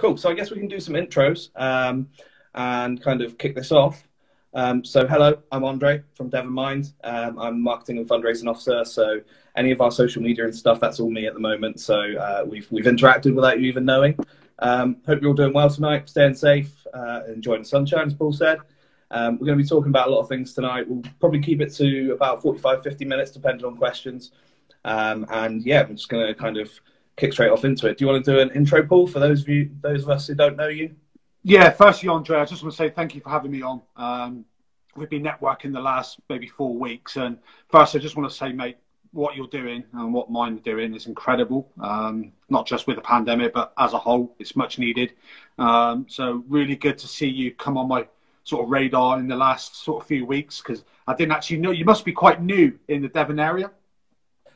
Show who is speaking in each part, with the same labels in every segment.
Speaker 1: Cool. So I guess we can do some intros um, and kind of kick this off. Um, so hello, I'm Andre from Devon Mind. Um, I'm marketing and fundraising officer. So any of our social media and stuff, that's all me at the moment. So uh, we've we've interacted without you even knowing. Um, hope you're all doing well tonight, staying safe, uh, enjoying the sunshine, as Paul said. Um, we're going to be talking about a lot of things tonight. We'll probably keep it to about 45, 50 minutes, depending on questions. Um, and yeah, we're just going to kind of kick straight off into it. Do you want to do an intro, Paul, for those of you, those of us who don't know you?
Speaker 2: Yeah, firstly, Andre, I just want to say thank you for having me on. Um, we've been networking the last maybe four weeks, and first, I just want to say, mate, what you're doing and what Mind are doing is incredible. Um, not just with the pandemic, but as a whole, it's much needed. Um, so really good to see you come on my sort of radar in the last sort of few weeks because I didn't actually know you must be quite new in the Devon area.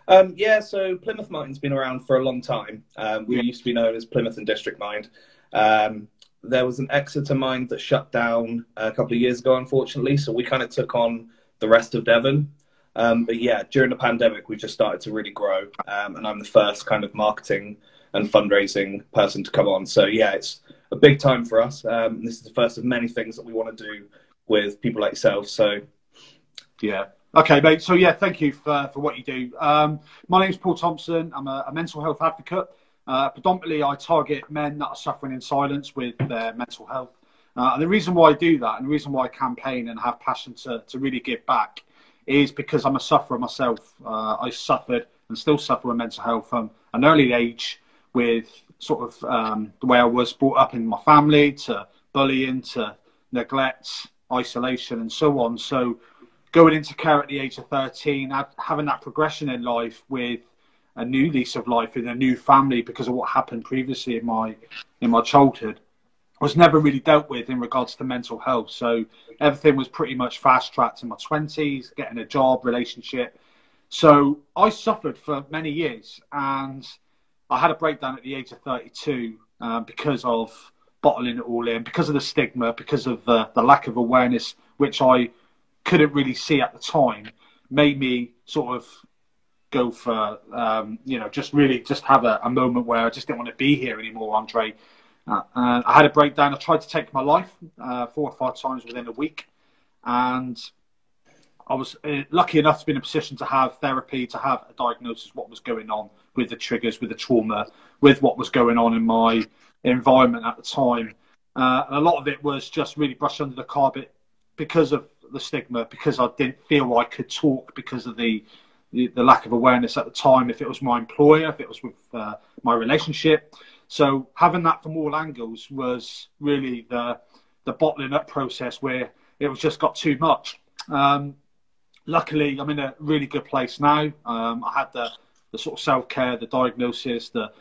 Speaker 1: Um, yeah, so Plymouth Mind's been around for a long time. Um, we yeah. used to be known as Plymouth and District Mind. Um, there was an Exeter Mind that shut down a couple of years ago, unfortunately. So we kind of took on the rest of Devon. Um, but yeah, during the pandemic, we just started to really grow. Um, and I'm the first kind of marketing and fundraising person to come on. So yeah, it's a big time for us. Um, this is the first of many things that we want to do with people like yourself. So
Speaker 2: yeah, Okay, mate. So yeah, thank you for, for what you do. Um, my name is Paul Thompson. I'm a, a mental health advocate. Uh, predominantly, I target men that are suffering in silence with their mental health. Uh, and the reason why I do that, and the reason why I campaign and have passion to, to really give back, is because I'm a sufferer myself. Uh, I suffered and still suffer with mental health from an early age, with sort of um, the way I was brought up in my family, to bullying, to neglect, isolation, and so on. So going into care at the age of 13, having that progression in life with a new lease of life in a new family because of what happened previously in my in my childhood was never really dealt with in regards to mental health. So everything was pretty much fast tracked in my 20s, getting a job, relationship. So I suffered for many years and I had a breakdown at the age of 32 uh, because of bottling it all in, because of the stigma, because of the, the lack of awareness, which I couldn't really see at the time made me sort of go for um, you know just really just have a, a, moment where I just didn't want to be here anymore, Andre. Uh, I had a breakdown. I tried to take my life uh, four or five times within a week, and I was uh, lucky enough to be in a position to have therapy, to have a diagnosis what was going on with the triggers, with the trauma, with what was going on in my environment at the time. Uh, and a lot of it was just really brushed under the carpet because of the stigma because I didn't feel I could talk because of the, the, the lack of awareness at the time. If it was my employer, if it was with uh, my relationship, so having that from all angles was really the the bottling up process where it was just got too much. Um, luckily, I'm in a really good place now. Um, I had the the sort of self care, the diagnosis, the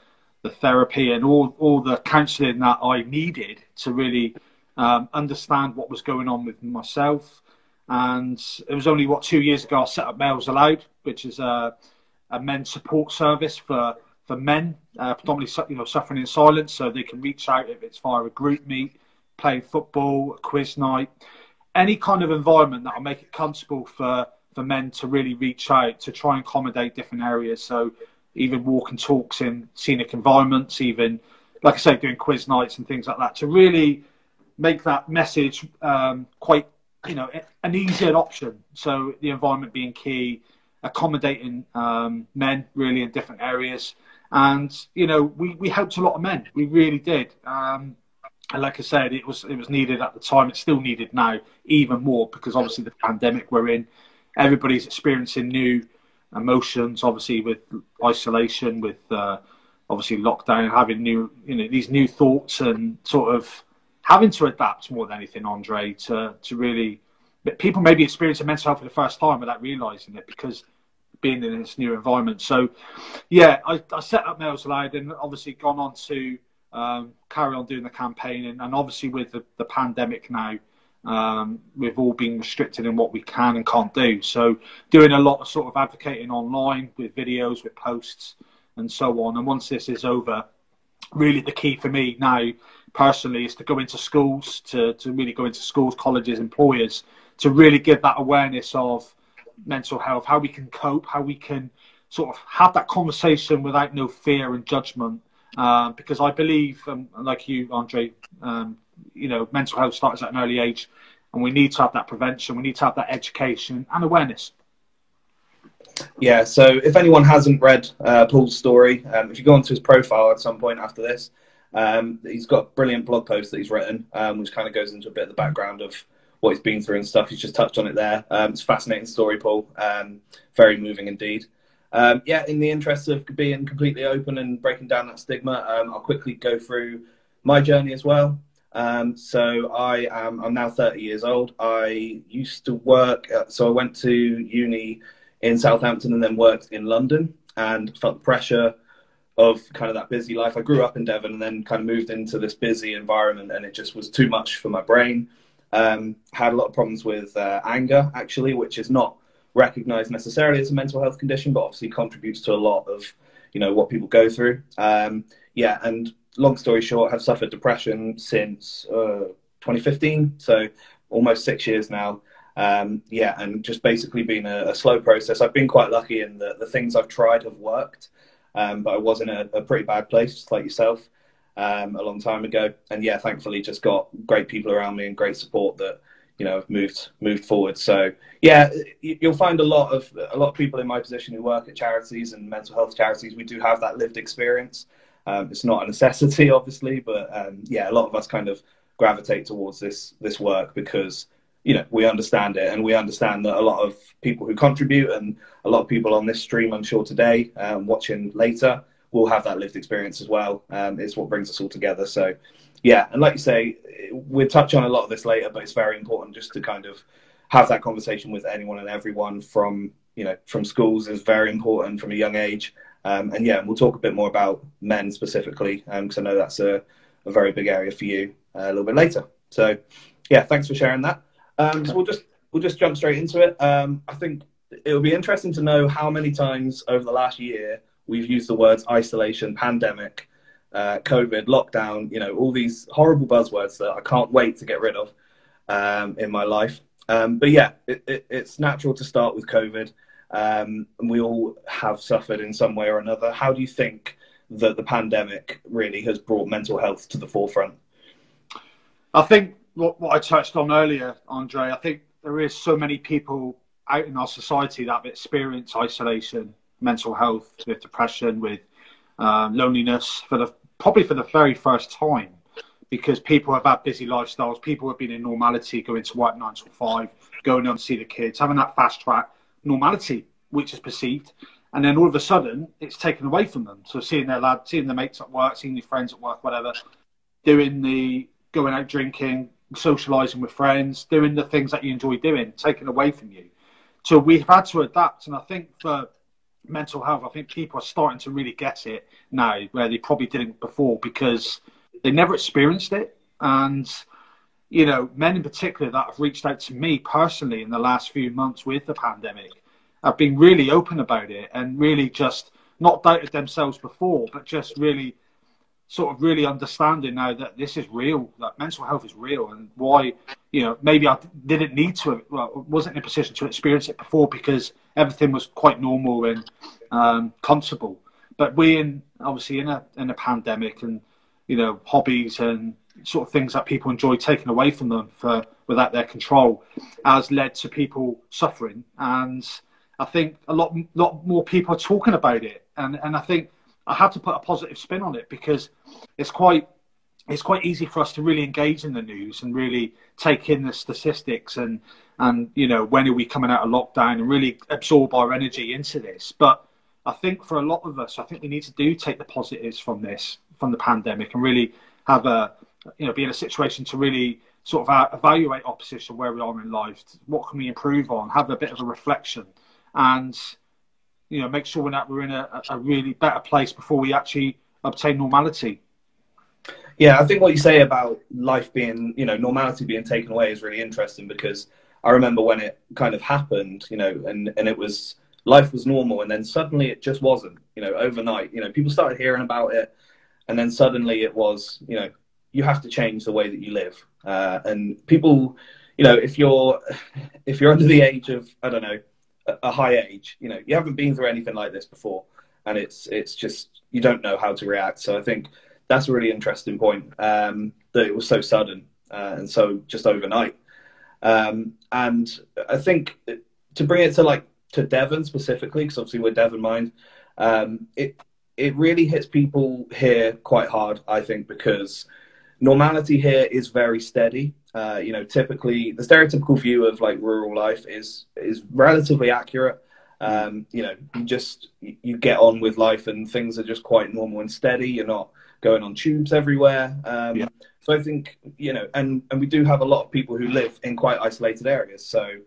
Speaker 2: the therapy, and all all the counselling that I needed to really um, understand what was going on with myself, and it was only what two years ago I set up Males Allowed, which is a, a men's support service for for men, uh, predominantly you know suffering in silence, so they can reach out if it's via a group meet, playing football, quiz night, any kind of environment that will make it comfortable for for men to really reach out to try and accommodate different areas. So even walking talks in scenic environments, even like I say, doing quiz nights and things like that to really make that message um, quite you know, an easier option. So the environment being key, accommodating um, men really in different areas, and you know, we we helped a lot of men. We really did. Um, and like I said, it was it was needed at the time. It's still needed now, even more because obviously the pandemic we're in, everybody's experiencing new emotions. Obviously with isolation, with uh, obviously lockdown, having new you know these new thoughts and sort of having to adapt more than anything, Andre, to to really people maybe experiencing mental health for the first time without realizing it because being in this new environment. So, yeah, I, I set up Males Allowed and obviously gone on to um, carry on doing the campaign. And, and obviously, with the, the pandemic now, um, we've all been restricted in what we can and can't do. So, doing a lot of sort of advocating online with videos, with posts, and so on. And once this is over, really the key for me now personally is to go into schools, to, to really go into schools, colleges, employers, to really give that awareness of mental health, how we can cope, how we can sort of have that conversation without no fear and judgment, uh, because I believe, um, like you, Andre, um, you know, mental health starts at an early age, and we need to have that prevention, we need to have that education and awareness.
Speaker 1: Yeah, so if anyone hasn't read uh, Paul's story, um, if you go onto his profile at some point after this, um, he's got brilliant blog post that he's written, um, which kind of goes into a bit of the background of what he's been through and stuff. He's just touched on it there. Um, it's a fascinating story, Paul. Um, very moving indeed. Um, yeah, in the interest of being completely open and breaking down that stigma, I'll quickly go through my journey as well. Um, so I am I'm now 30 years old. I used to work, at, so I went to uni in Southampton and then worked in London and felt the pressure of kind of that busy life. I grew up in Devon and then kind of moved into this busy environment and it just was too much for my brain. Um, had a lot of problems with uh, anger actually, which is not recognized necessarily as a mental health condition, but obviously contributes to a lot of, you know, what people go through. Um, yeah, and long story short, have suffered depression since uh, 2015, so almost six years now. Um, yeah, and just basically been a, a, slow process. I've been quite lucky in that the things I've tried have worked, um, but I was in a, a, pretty bad place, just like yourself, um, a long time ago. And yeah, thankfully, just got great people around me and great support that you know have moved moved forward. So yeah, you'll find a lot of a lot of people in my position who work at charities and mental health charities. We do have that lived experience. Um, it's not a necessity, obviously, but um, yeah, a lot of us kind of gravitate towards this this work because you know we understand it and we understand that a lot of people who contribute and a lot of people on this stream, I'm sure today, um, watching later, will have that lived experience as well. Um, it's what brings us all together. So yeah, and like you say, we'll touch on a lot of this later, but it's very important just to kind of have that conversation with anyone and everyone from you know from schools is very important from a young age um, and yeah, we'll talk a bit more about men specifically because um, I know that's a, a, very big area for you uh, a little bit later. So yeah, thanks for sharing that. Um, so we'll just we'll just jump straight into it. Um, I think it will be interesting to know how many times over the last year we've used the words isolation, pandemic, uh, COVID, lockdown. You know, all these horrible buzzwords that I can't wait to get rid of um, in my life. Um, but yeah, it, it, it's natural to start with COVID um, and we all have suffered in some way or another. How do you think that the pandemic really has brought mental health to the forefront?
Speaker 2: I think what, what I touched on earlier, Andre, I think there is so many people out in our society that have experienced isolation, mental health, with depression, with um, loneliness for the probably for the very first time because people have had busy lifestyles. People have been in normality, going to work nine to five, going on to see the kids, having that fast track normality, which is perceived, and then all of a sudden it's taken away from them. So seeing their lad, seeing their mates at work, seeing your friends at work, whatever, doing the going out drinking, socialising with friends, doing the things that you enjoy doing, taken away from you. So we've had to adapt, and I think for mental health, I think people are starting to really get it now, where they probably didn't before because they never experienced it, and you know, men in particular that have reached out to me personally in the last few months with the pandemic have been really open about it and really just not doubted themselves before, but just really sort of really understanding now that this is real, that mental health is real, and why, you know, maybe I didn't need to, well, wasn't in a position to experience it before because everything was quite normal and um, comfortable. But being obviously in a in a pandemic and you know hobbies and sort of things that people enjoy taken away from them for without their control has led to people suffering and I think a lot lot more people are talking about it and and I think I had to put a positive spin on it because it's quite it's quite easy for us to really engage in the news and really take in the statistics and and you know when are we coming out of lockdown and really absorb our energy into this. But I think for a lot of us I think we need to do take the positives from this from the pandemic and really have a you know, be in a situation to really sort of evaluate our position, where we are in life, what can we improve on, have a bit of a reflection, and you know, make sure that we're in a, a really better place before we actually obtain normality.
Speaker 1: Yeah, I think what you say about life being, you know, normality being taken away is really interesting because I remember when it kind of happened, you know, and, and it was life was normal and then suddenly it just wasn't, you know, overnight. You know, people started hearing about it and then suddenly it was, you know, you have to change the way that you live. Uh, and people, you know, if you're if you're under the age of I don't know a, high age, you know, you haven't been through anything like this before. and it's it's just you don't know how to react. So I think that's a really interesting point um, that it was so sudden uh, and so just overnight. Um, and I think to bring it to like to Devon specifically, because obviously we're Devon Mind, um, it it really hits people here quite hard. I think because normality here is very steady. Uh, you know, typically the stereotypical view of like rural life is is relatively accurate. Um, you know, you just you get on with life and things are just quite normal and steady. You're not going on tubes everywhere. Um, yeah. So I think you know, and and we do have a lot of people who live in quite isolated areas. So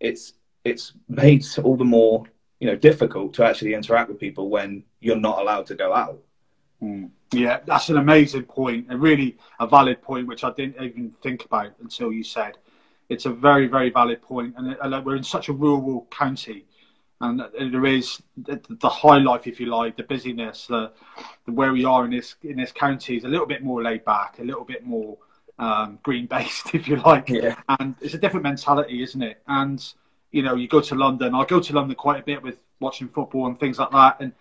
Speaker 1: it's it's made all the more you know difficult to actually interact with people when you're not allowed to go out.
Speaker 2: Mm. Yeah, that's an amazing point, and really a valid point, which I didn't even think about until you said. It's a very, very valid point, and we're in such a rural county, and there is the high life, if you like, the busyness, the, the where we are in this in this county is a little bit more laid back, a little bit more um, green based, if you like,
Speaker 1: yeah.
Speaker 2: and it's a different mentality, isn't it? And you know, you go to London. I go to London quite a bit with watching football and things like that, and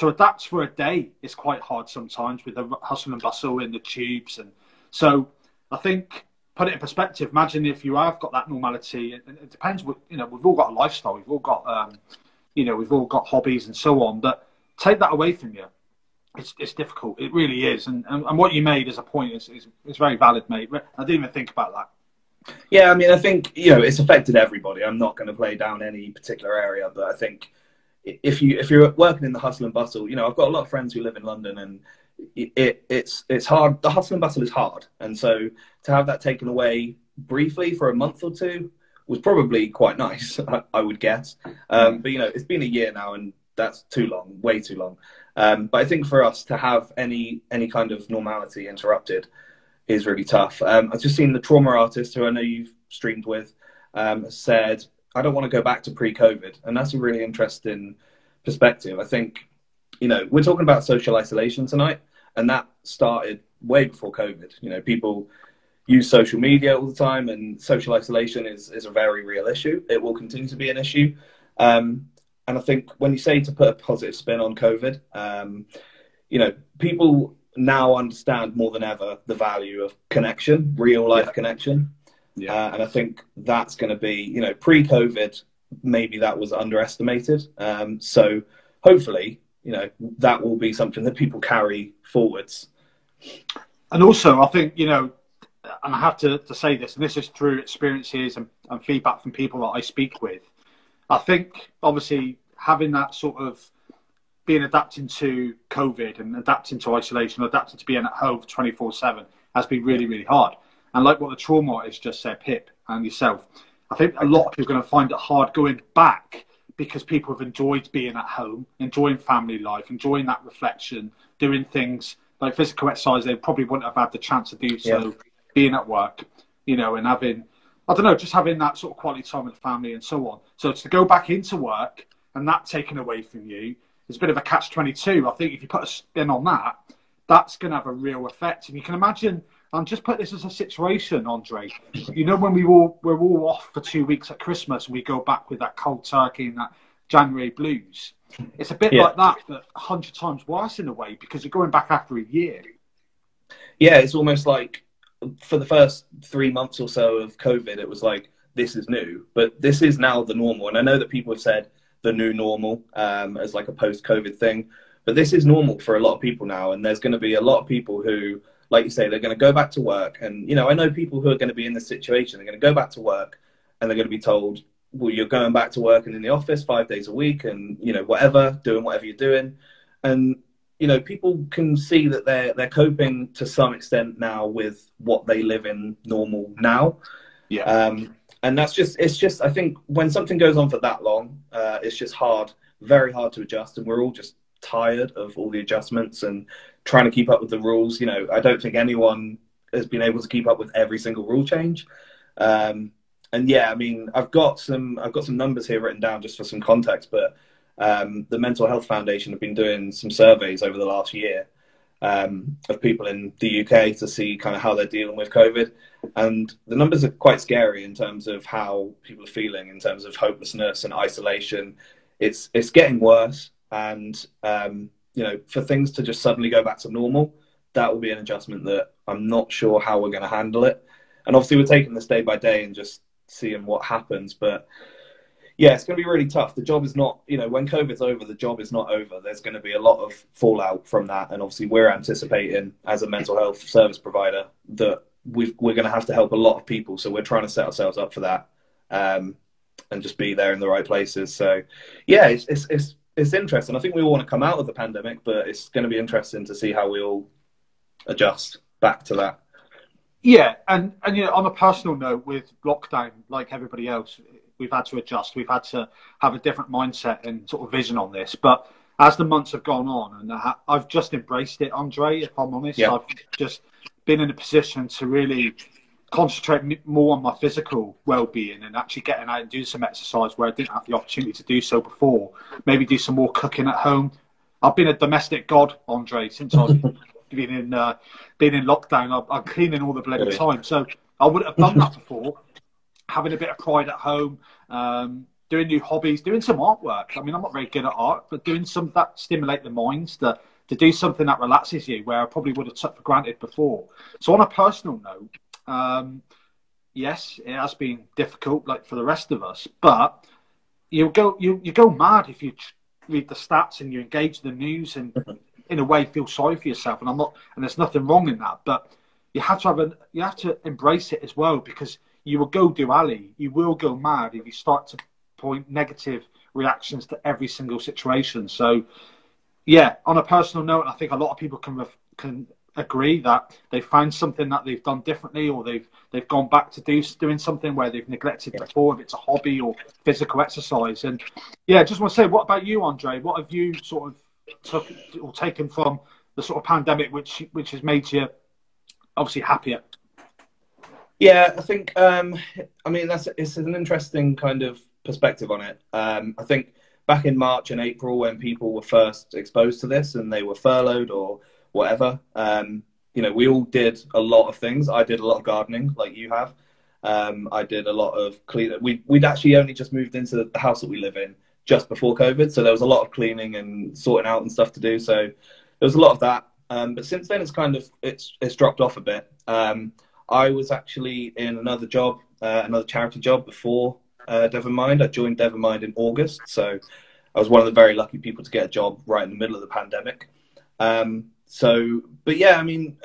Speaker 2: to adapt for a day is quite hard sometimes with the hustle and bustle in the tubes. And so I think put it in perspective. Imagine if you have got that normality. And it depends. You know, we've all got a lifestyle. We've all got, um, you know, we've all got hobbies and so on. But take that away from you. It's, it's difficult. It really is. And, and, and what you made as a point is, is, is very valid, mate. I didn't even think about that.
Speaker 1: Yeah, I mean, I think you know it's affected everybody. I'm not going to play down any particular area, but I think if you if you're working in the hustle and bustle, you know, I've got a lot of friends who live in London, and it, it's it's hard. The hustle and bustle is hard, and so to have that taken away briefly for a month or two was probably quite nice. I, I would guess, um, but you know, it's been a year now, and that's too long, way too long. Um, but I think for us to have any any kind of normality interrupted is really tough. Um, I've just seen the trauma artist who I know you've streamed with um, said I don't want to go back to pre-COVID, and that's a really interesting perspective. I think, you know, we're talking about social isolation tonight, and that started way before COVID. You know, people use social media all the time, and social isolation is is a very real issue. It will continue to be an issue, um, and I think when you say to put a positive spin on COVID, um, you know, people now understand more than ever the value of connection, real life yeah. connection. Yeah. Uh, and I think that's going to be, you know, pre COVID, maybe that was underestimated. Um, so hopefully, you know, that will be something that people carry forwards.
Speaker 2: And also, I think, you know, and I have to, to say this, and this is through experiences and, and feedback from people that I speak with. I think, obviously, having that sort of being adapting to COVID and adapting to isolation, adapting to being at home 24 7 has been really, really hard. And like what the trauma artist just said, Pip and yourself, I think a lot of people are going to find it hard going back because people have enjoyed being at home, enjoying family life, enjoying that reflection, doing things like physical exercise they probably wouldn't have had the chance to do so yeah. being at work, you know, and having, I don't know, just having that sort of quality time with the family and so on. So to go back into work and that taken away from you is a bit of a catch 22. I think if you put a spin on that, that's going to have a real effect. And you can imagine and just put this as a situation, Andre. You know, when we all we're all off for two weeks at Christmas and we go back with that cold turkey and that January blues. It's a bit yeah. like that, but a hundred times worse in a way because you're going back after a year.
Speaker 1: Yeah, it's almost like for the first three months or so of COVID, it was like this is new, but this is now the normal. And I know that people have said the new normal um, as like a post-COVID thing, but this is normal for a lot of people now. And there's going to be a lot of people who like you say, they're going to go back to work. And, you know, I know people who are going to be in this situation. They're going to go back to work and they're going to be told, well, you're going back to work and in the office five days a week and, you know, whatever, doing whatever you're doing. And, you know, people can see that they're, they're coping to some extent now with what they live in normal now.
Speaker 2: Yeah.
Speaker 1: Um, and that's just, it's just, I think when something goes on for that long, uh, it's just hard, very hard to adjust. And we're all just tired of all the adjustments and trying to keep up with the rules. You know, I don't think anyone has been able to keep up with every single rule change. Um, and yeah, I mean, I've got some I've got some numbers here written down just for some context, but um, the Mental Health Foundation have been doing some surveys over the last year um, of people in the UK to see kind of how they're dealing with COVID, and the numbers are quite scary in terms of how people are feeling in terms of hopelessness and isolation. It's it's getting worse and um, you know, for things to just suddenly go back to normal, that will be an adjustment that I'm not sure how we're going to handle it. And obviously, we're taking this day by day and just seeing what happens. But yeah, it's going to be really tough. The job is not, you know, when COVID's over, the job is not over. There's going to be a lot of fallout from that. And obviously, we're anticipating as a mental health service provider that we are going to have to help a lot of people. So we're trying to set ourselves up for that um, and just be there in the right places. So yeah, it's, it's, it's, it's interesting. I think we all want to come out of the pandemic, but it's going to be interesting to see how we all adjust back to that.
Speaker 2: Yeah, and and you know, on a personal note, with lockdown, like everybody else, we've had to adjust. We've had to have a different mindset and sort of vision on this. But as the months have gone on, and I've just embraced it, Andre. If I'm honest, yeah. I've just been in a position to really concentrate more on my physical well-being and actually getting out and doing some exercise where I didn't have the opportunity to do so before. Maybe do some more cooking at home. I've been a domestic god, Andre, since I've been in uh, been in lockdown. I'm, I'm cleaning all the bloody time, so I wouldn't have done that before. Having a bit of pride at home, um, doing new hobbies, doing some artwork. I mean, I'm not very good at art, but doing some that stimulate the minds to to do something that relaxes you, where I probably would have took for granted before. So on a personal note, um, yes, it has been difficult, like for the rest of us, but you go you you go mad if you read the stats and you engage the news and in a way feel sorry for yourself. And I'm not, and there's nothing wrong in that, but you have to have a, you have to embrace it as well because you will go do Ali, you will go mad if you start to point negative reactions to every single situation. So, yeah, on a personal note, I think a lot of people can can agree that they found something that they've done differently, or they've they've gone back to do doing something where they've neglected before, if it's a hobby or physical exercise. And yeah, just want to say, what about you, Andre? What have you sort of took or taken from the sort of pandemic, which which has made you obviously happier?
Speaker 1: Yeah, I think. Um, I mean, that's it's an interesting kind of perspective on it. Um, I think back in March and April, when people were first exposed to this and they were furloughed or whatever, um, you know, we all did a lot of things. I did a lot of gardening, like you have. Um, I did a lot of clean. We we'd actually only just moved into the house that we live in, just before COVID. So there was a lot of cleaning and sorting out and stuff to do. So there was a lot of that. Um, but since then, it's kind of it's it's dropped off a bit. Um, I was actually in another job, uh, another charity job before uh, Devon Mind. I joined Devon Mind in August, so I was one of the very lucky people to get a job right in the middle of the pandemic. Um, so, but yeah, I mean,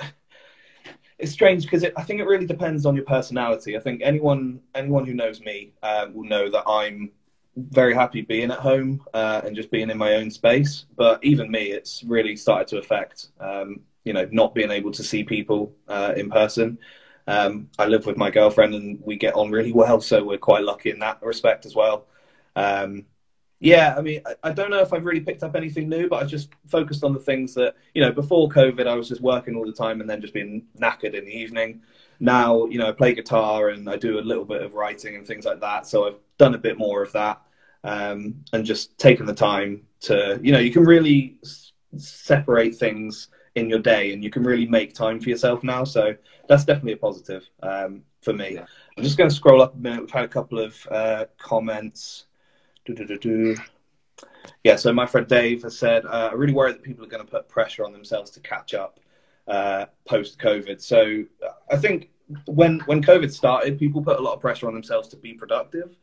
Speaker 1: it's strange because it, I think it really depends on your personality. I think anyone anyone who knows me uh, will know that I'm very happy being at home uh, and just being in my own space. But even me, it's really started to affect, um, you know, not being able to see people uh, in person. Um, I live with my girlfriend and we get on really well, so we're quite lucky in that respect as well. Um, yeah, I mean, I, I, don't know if I've really picked up anything new, but I just focused on the things that, you know, before COVID, I was just working all the time and then just being knackered in the evening. Now, you know, I play guitar and I do a little bit of writing and things like that. So I've done a bit more of that um, and just taken the time to, you know, you can really s- separate things in your day and you can really make time for yourself now. So that's definitely a positive um, for me. Yeah. I'm just going to scroll up a minute. We've had a couple of uh, comments. Yeah, so my friend Dave has said, uh, I really worry that people are going to put pressure on themselves to catch up uh, post COVID. So I think when when COVID started, people put a lot of pressure on themselves to be productive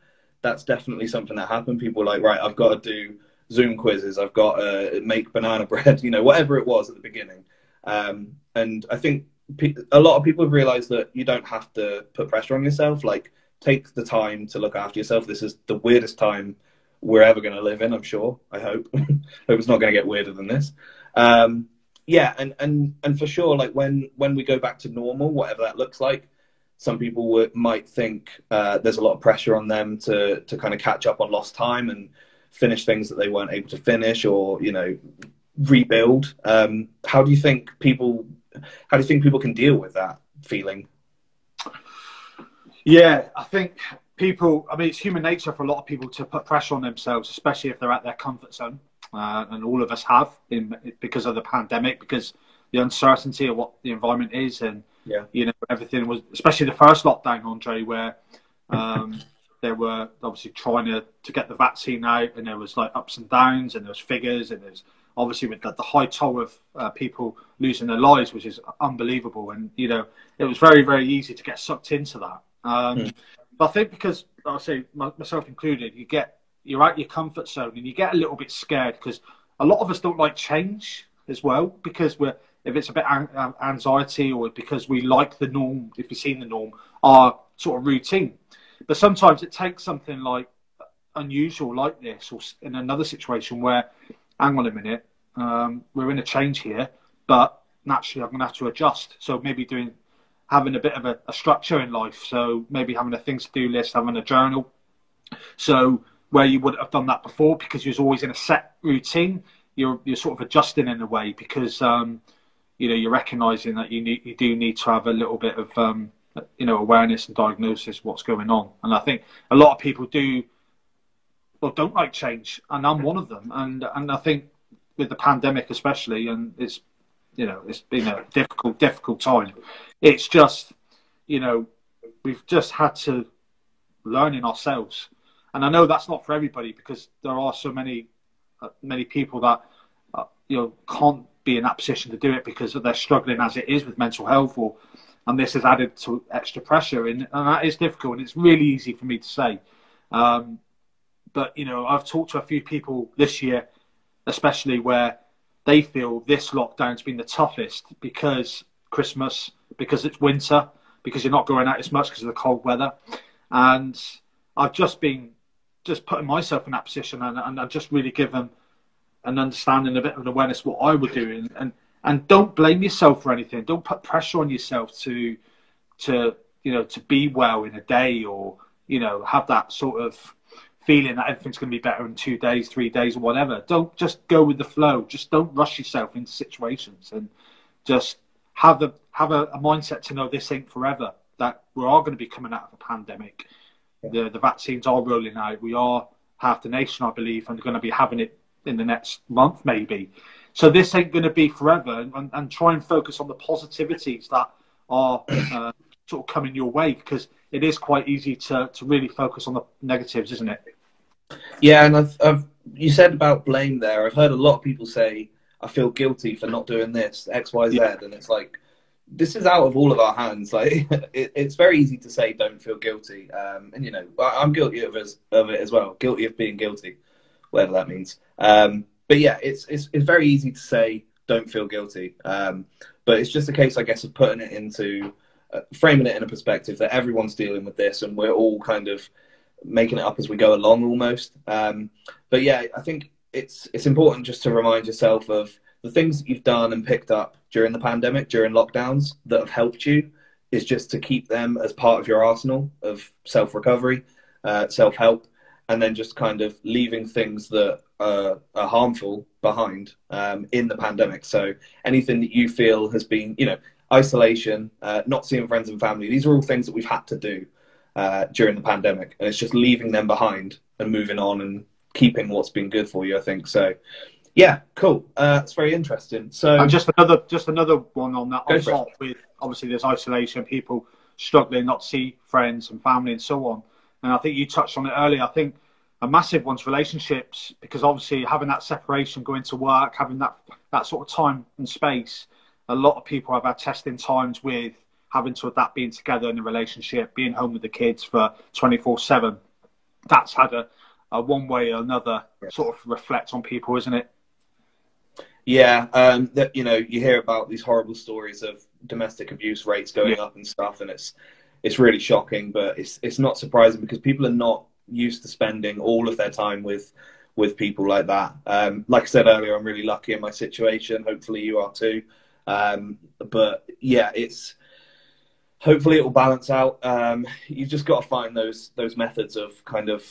Speaker 1: that's definitely something that happened. People were like, right, I've got to do Zoom quizzes, I've got to make banana bread, you know, whatever it was at the beginning. Um, and I think a lot of people have realized that you don't have to put pressure on yourself. Like, take the time to look after yourself. This is the weirdest time we're ever going to live in, I'm sure. I hope. I hope it's not going to get weirder than this. Um, yeah, and, and, and for sure, like when, when we go back to normal, whatever that looks like, some people would, might think uh, there's a lot of pressure on them to to kind of catch up on lost time and finish things that they weren't able to finish or you know rebuild. Um, how do you think people how do you think people can deal with that feeling?
Speaker 2: Yeah, I think people. I mean, it's human nature for a lot of people to put pressure on themselves, especially if they're at their comfort zone, uh, and all of us have in because of the pandemic, because the uncertainty of what the environment is and
Speaker 1: yeah.
Speaker 2: You know, everything was, especially the first lockdown, Andre, where um, they were obviously trying to, to get the vaccine out, and there was like ups and downs, and there was figures, and there's obviously with the, the high toll of uh, people losing their lives, which is unbelievable. And you know, it was very very easy to get sucked into that. Um, mm. But I think because I say myself included, you get you're out your comfort zone and you get a little bit scared because a lot of us don't like change as well because we're if it's a bit an- anxiety or because we like the norm, if you've seen the norm, our sort of routine. But sometimes it takes something like unusual like this or in another situation where hang on a minute, um, we're in a change here, but naturally I'm going to have to adjust. So maybe doing having a bit of a, a structure in life. So maybe having a things to do list, having a journal. So where you wouldn't have done that before because you was always in a set routine, you're you're sort of adjusting in a way because um, you know you're recognizing that you need you do need to have a little bit of um, you know awareness and diagnosis what's going on. And I think a lot of people do or don't like change, and I'm one of them. And and I think with the pandemic especially, and it's you know it's been a difficult difficult time. It's just you know we've just had to learn in ourselves, and I know that's not for everybody because there are so many uh, many people that uh, you know can't be in that position to do it because they're struggling as it is with mental health or and this has added to extra pressure and, and that is difficult and it's really easy for me to say um, but you know, I've talked to a few people this year, especially where they feel this lockdown's been the toughest because Christmas, because it's winter, because you're not going out as much because of the cold weather, and I've just been just putting myself in that position and, and I've just really given an understanding, a bit of an awareness what I would do, and, and and don't blame yourself for anything. Don't put pressure on yourself to to you know to be well in a day or you know have that sort of feeling that everything's going to be better in two days, three days, or whatever. Don't just go with the flow. Just don't rush yourself into situations, and just have the have a, a mindset to know this ain't forever. That we are going to be coming out of a pandemic. Yeah. The the vaccines are rolling out. We are half the nation, I believe, and going to be having it in the next month, maybe. So this ain't going to be forever, and, and try and focus on the positivities that are uh, sort of coming your way because it is quite easy to, to really focus on the negatives, isn't it?
Speaker 1: Yeah, and I've, I've you said about blame there. I've heard a lot of people say, "I feel guilty for not doing this X, Y, Z," yeah. and it's like this is out of all of our hands. Like it, it's very easy to say, "Don't feel guilty," um, and you know I'm guilty of, as, of it as well. Guilty of being guilty, whatever that means. Um, but yeah, it's, it's it's very easy to say, "Don't feel guilty," um, but it's just a case, I guess, of putting it into framing it in a perspective that everyone's dealing with this and we're all kind of making it up as we go along almost. Um, but yeah, I think it's it's important just to remind yourself of the things that you've done and picked up during the pandemic, during lockdowns that have helped you. Is just to keep them as part of your arsenal of self recovery, uh, self help, and then just kind of leaving things that are, are harmful behind um, in the pandemic. So anything that you feel has been, you know, isolation, uh, not seeing friends and family. These are all things that we've had to do uh, during the pandemic, and it's just leaving them behind and moving on and keeping what's been good for you. I think so. Yeah, cool. Uh, it's very interesting. So,
Speaker 2: and just another, just another one on that. On top with obviously there's isolation, people struggling not to see friends and family and so on. And I think you touched on it earlier. I think a massive one's relationships because obviously having that separation, going to work, having that that sort of time and space a lot of people have had testing times with having to adapt being together in a relationship, being home with the kids for 24 7. That's had a, a one way or another sort of reflect on people, isn't it?
Speaker 1: Yeah, um, that you know, you hear about these horrible stories of domestic abuse rates going yeah. up and stuff, and it's it's really shocking. But it's it's not surprising because people are not used to spending all of their time with with people like that. Um, like I said earlier, I'm really lucky in my situation. Hopefully, you are too. Um, but yeah, it's hopefully it will balance out. Um, you've just got to find those those methods of kind of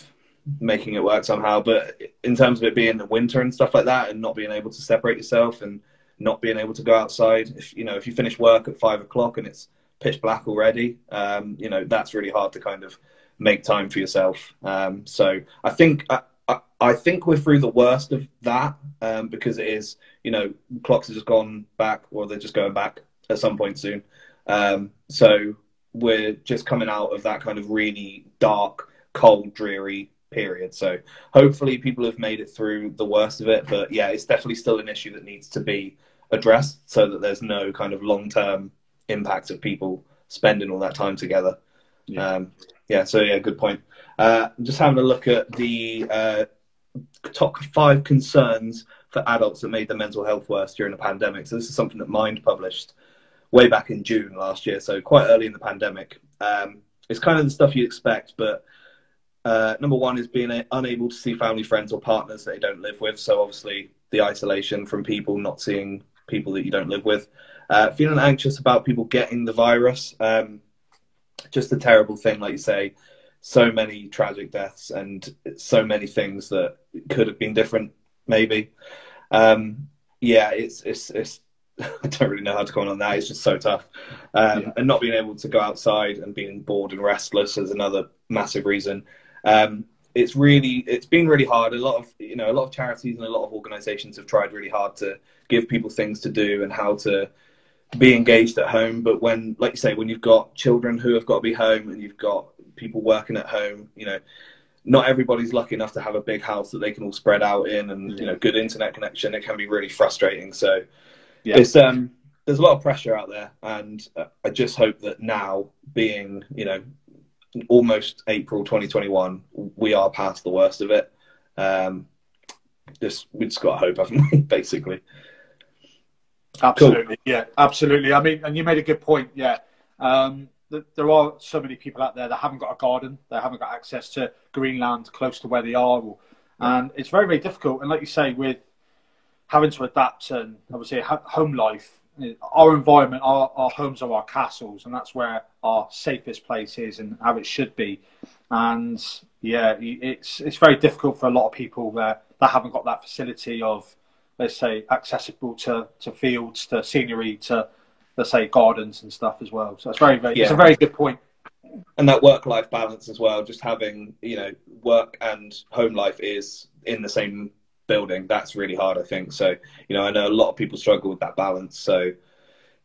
Speaker 1: making it work somehow. But in terms of it being the winter and stuff like that, and not being able to separate yourself and not being able to go outside, if you know if you finish work at five o'clock and it's pitch black already, um, you know that's really hard to kind of make time for yourself. Um, so I think I, I, I, think we're through the worst of that um, because it is you know, clocks have just gone back, or they're just going back at some point soon. Um, so we're just coming out of that kind of really dark cold, dreary period. So hopefully people have made it through the worst of it. But yeah, it's definitely still an issue that needs to be addressed so that there's no kind of long term impact of people spending all that time together. Yeah. Um, yeah. So yeah, good point. Uh, just having a look at the uh, top five concerns for adults that made their mental health worse during the pandemic. So this is something that Mind published way back in June last year, so quite early in the pandemic. Um, it's kind of the stuff you'd expect, but uh, number one is being a, unable to see family, friends, or partners that they don't live with. So obviously the isolation from people, not seeing people that you don't live with, uh, feeling anxious about people getting the virus. Um, just a terrible thing, like you say. So many tragic deaths and so many things that could have been different, maybe. Um, yeah, it's it's it's I don't really know how to comment on that. It's just so tough. Um, yeah. And not being able to go outside and being bored and restless is another massive reason. Um, it's really, it's been really hard. A lot of, you know, a lot of charities and a lot of organisations have tried really hard to give people things to do and how to be engaged at home. But when, like you say, when you've got children who have got to be home and you've got people working at home, you know, not everybody's lucky enough to have a big house that they can all spread out in and you know good internet connection. It can be really frustrating. So yeah. it's um there's a lot of pressure out there, and uh, I just hope that now, being you know almost April 2021, we are past the worst of it. Um, just we just got hope, haven't we? Basically.
Speaker 2: Absolutely, cool. yeah, absolutely. I mean, and you made a good point. Yeah, um, there are so many people out there that haven't got a garden, they haven't got access to Greenland close to where they are, and it's very, very difficult. And like you say, with having to adapt and obviously home life, our environment, our, our homes are our castles, and that's where our safest place is and how it should be. And yeah, it's it's very difficult for a lot of people that that haven't got that facility of, let's say, accessible to, to fields, to scenery, to let's say gardens and stuff as well. So it's very, very yeah. it's a very good point.
Speaker 1: And that work life balance as well, just having you know work and home life is in the same building, that's really hard, I think. So, you know, I know a lot of people struggle with that balance. So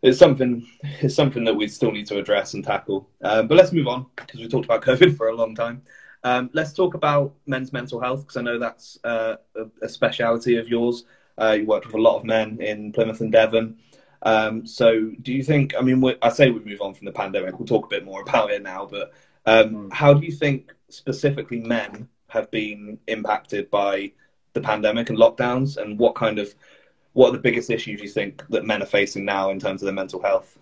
Speaker 1: it's something it's something that we still need to address and tackle. Um, but let's move on because we talked about COVID for a long time. Um, let's talk about men's mental health because I know that's uh, a, a, speciality of yours. Uh, you worked with a lot of men in Plymouth and Devon. Um, so, do you think? I mean, I say we move on from the pandemic. We'll talk a bit more about it now. But um, mm. how do you think specifically men have been impacted by the pandemic and lockdowns, and what kind of what are the biggest issues you think that men are facing now in terms of their mental health?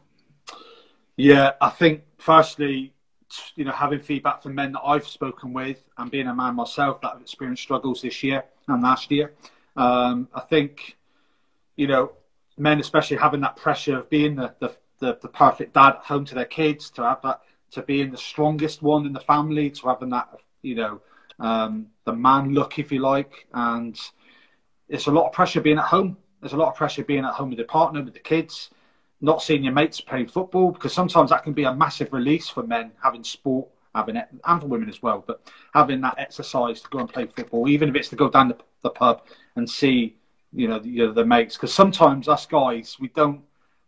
Speaker 2: Yeah, I think firstly, you know, having feedback from men that I've spoken with, and being a man myself that have experienced struggles this year and last year, um, I think, you know, men especially having that pressure of being the, the, the, the perfect dad at home to their kids, to have that, to being the strongest one in the family, to having that, you know, um, the man look, if you like. And it's a lot of pressure being at home. There's a lot of pressure being at home with your partner, with the kids, not seeing your mates playing football, because sometimes that can be a massive release for men having sport, having it, and for women as well. But having that exercise to go and play football, even if it's to go down the, the pub and see, you know, the, you know, the mates. Because sometimes us guys, we don't,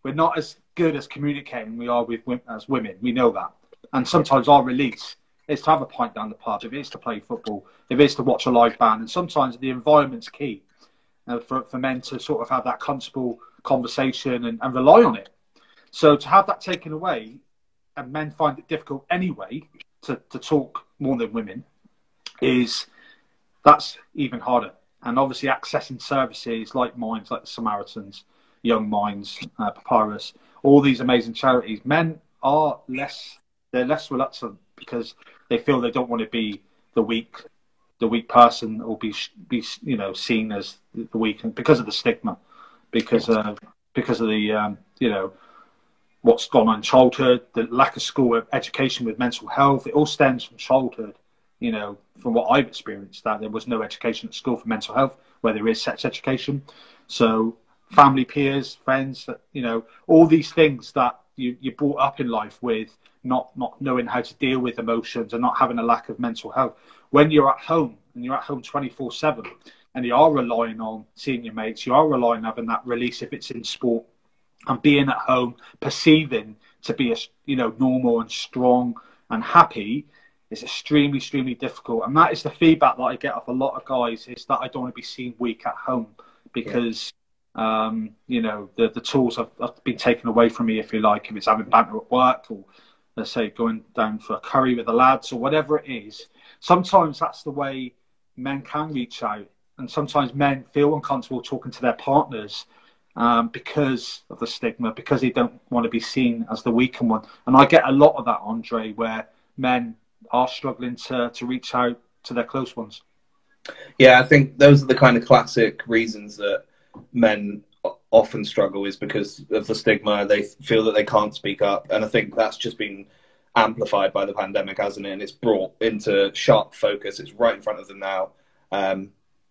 Speaker 2: we're not as good as communicating we are with as women. We know that, and sometimes our release is to have a pint down the pub, if it's to play football, if it's to watch a live band. And sometimes the environment's key uh, for, for men to sort of have that comfortable conversation and, and rely on it. So to have that taken away, and men find it difficult anyway to, to talk more than women, is that's even harder. And obviously, accessing services like Minds, like the Samaritans, Young Minds, uh, Papyrus, all these amazing charities, men are less, they're less reluctant because they feel they don't want to be the weak the weak person or be be you know seen as the weak because of the stigma because of because of the um, you know what's gone on in childhood the lack of school education with mental health it all stems from childhood you know from what i've experienced that there was no education at school for mental health where there is sex education so family peers friends you know all these things that you, you're brought up in life with not not knowing how to deal with emotions and not having a lack of mental health. When you're at home and you're at home 24 seven, and you are relying on seeing your mates, you are relying on having that release if it's in sport, and being at home, perceiving to be a you know normal and strong and happy, is extremely, extremely difficult. And that is the feedback that I get off a lot of guys is that I don't want to be seen weak at home because, yeah. um, you know, the, the tools have, have, been taken away from me, if you like, if it's having banter at work or, let's say, going down for a curry with the lads or whatever it is. Sometimes that's the way men can reach out. And sometimes men feel uncomfortable talking to their partners um, because of the stigma, because they don't want to be seen as the weaker one. And I get a lot of that, Andre, where men are struggling to, to reach out to their close ones.
Speaker 1: Yeah, I think those are the kind of classic reasons that men often struggle is because of the stigma. They feel that they can't speak up, and I think that's just been amplified by the pandemic, hasn't it? And it's brought into sharp focus. It's right in front of them now, um,